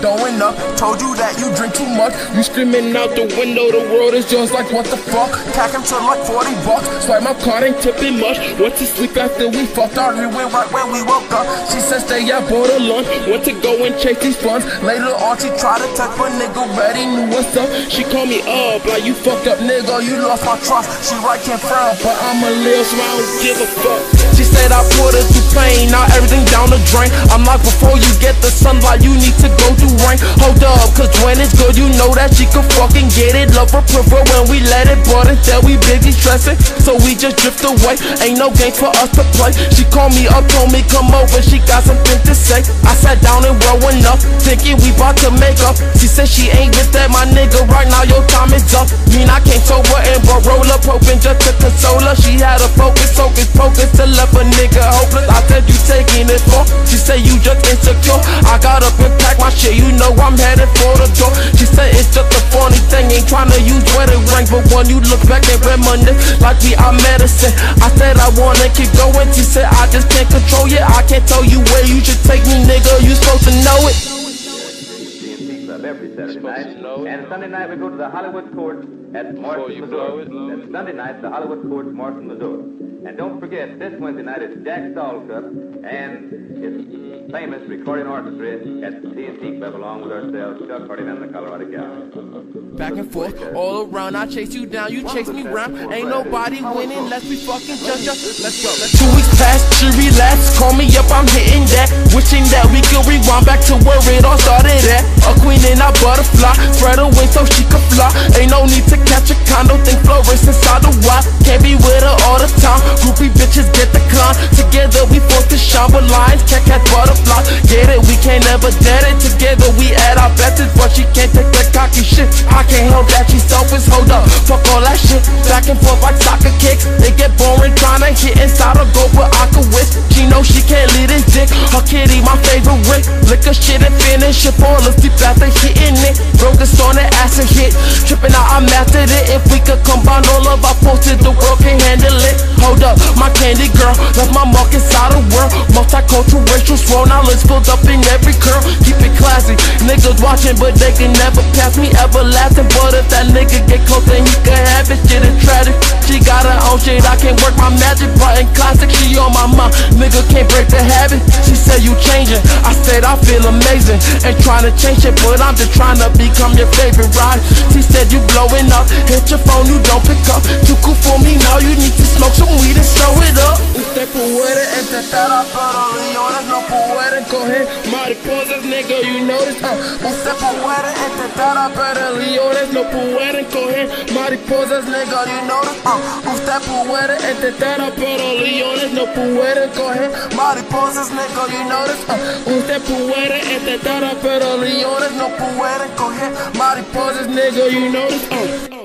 throwing up. Told you that you drink too much. You screaming out the window, the world is just like, what the fuck? Tack him to like 40 bucks. Swipe my card, ain't tipping much. Went to sleep after we fucked. Arguing right when we woke up. She said, stay out, bought a lunch. Went to go and chase these funds. Later on, she tried to text, but nigga ready knew what's up. She called me up, like, you fucked up, nigga. You lost my trust. She right can't but I'm a little so I don't give a fuck. She said I put her through pain, now everything down the drain. I'm like, before you get the sunlight, you need to go through Hold up, cause when it's good, you know that she can fucking get it. Love her prefer when we let it, but instead we busy stressing. So we just drift away, ain't no game for us to play. She called me up, told me come over, she got something to say. I sat down and rolling up, thinking we bout to make up. She said she ain't with that, my nigga, right now your time is up. Mean I can't sober and but roll up, hoping just to console her. She had a focus, focus, focus to left a nigga hopeless. I said it for. She said you just insecure. I got up and packed my shit, you know I'm headed for the door. She said it's just a funny thing, ain't trying to use wedding rings, but when you look back and reminisce like we are medicine. I said I wanna keep going. She said I just can't control you. I can't tell you where you should take me, nigga. You supposed to know it. Every Saturday night. And Sunday night we go to the Hollywood Court at blow Missouri. it. And Sunday night the Hollywood Court, Morrison, Missouri. And don't forget, this Wednesday night is Jack Stahl Cup and his famous recording orchestra at the TNT Club along with ourselves, Chuck Hardy and the Colorado Gals. Back and forth, all around. I chase you down, you chase me round. Ain't nobody winning unless we fucking just, us. Let's go. Let's Two weeks past, she relax. Call me up, I'm hitting that. Wishing that we could rewind back to where it all started at. A queen and a butterfly, spread her wings so she could fly. Ain't no need to catch a condo, think flourish inside the wild. Can't be with her all the time. Groupie bitches get the con. Together we forced to shine, but lions can't catch butterflies. Get it? We can't ever dead it. Together we at our best, but she can't take that cocky shit. I can't help that she's selfish. Hold up, fuck all that shit. Back and forth like soccer kicks. They get boring trying to hit inside a goal, but I could wish. She know she can't lead this favorite. Lick her shit and finish it. Fall deep after hitting it. Broke this on the and hit. Tripping out, I mastered it. If we could combine all of our forces, the world can handle it. Hold up, my candy girl. Left my mark inside the world. Multicultural, racial, swirl. Knowledge filled up in every curl. Keep it classy. Niggas watching, but they can never pass me everlasting. But if that nigga get close, then he can have it. Shit is tragic. She got shit. I can't work my magic. Button classic. She on my mind. Nigga can't break the habit. She said you changing. I said I feel amazing. Ain't trying to change it, but I'm just trying to become your favorite ride. She said you blowing up. Hit your phone, you don't pick up. Too cool for me now. You need to smoke some weed and show it up. Usted puede intentar, pero Leones no pueden coger mariposas, nigga. You know this. Uh. Usted puede intentar, pero Leones no pueden coger mariposas, know this. Uh. Usted puede intentar, pero Leones no pueden coger mariposas, know this. Uh. Usted puede intentar, pero Leones no pueden coger mariposas, nigga. You know this. Uh.